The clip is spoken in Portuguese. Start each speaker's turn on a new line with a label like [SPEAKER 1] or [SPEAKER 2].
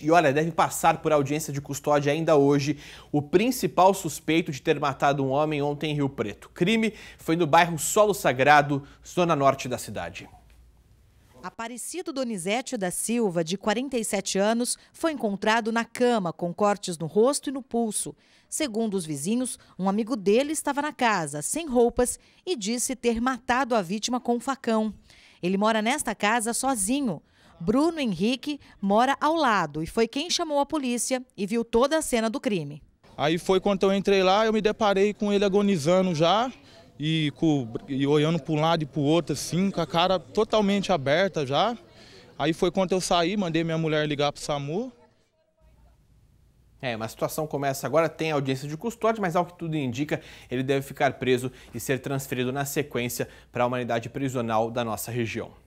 [SPEAKER 1] E olha, deve passar por audiência de custódia ainda hoje o principal suspeito de ter matado um homem ontem em Rio Preto. Crime foi no bairro Solo Sagrado, zona norte da cidade.
[SPEAKER 2] Aparecido Donizete da Silva, de 47 anos, foi encontrado na cama com cortes no rosto e no pulso. Segundo os vizinhos, um amigo dele estava na casa, sem roupas, e disse ter matado a vítima com um facão. Ele mora nesta casa sozinho. Bruno Henrique mora ao lado e foi quem chamou a polícia e viu toda a cena do crime.
[SPEAKER 3] Aí foi quando eu entrei lá, eu me deparei com ele agonizando já e, com, e olhando para um lado e para o outro, assim, com a cara totalmente aberta já. Aí foi quando eu saí, mandei minha mulher ligar para o SAMU.
[SPEAKER 1] É, uma situação começa agora, tem audiência de custódia, mas ao que tudo indica, ele deve ficar preso e ser transferido na sequência para a humanidade prisional da nossa região.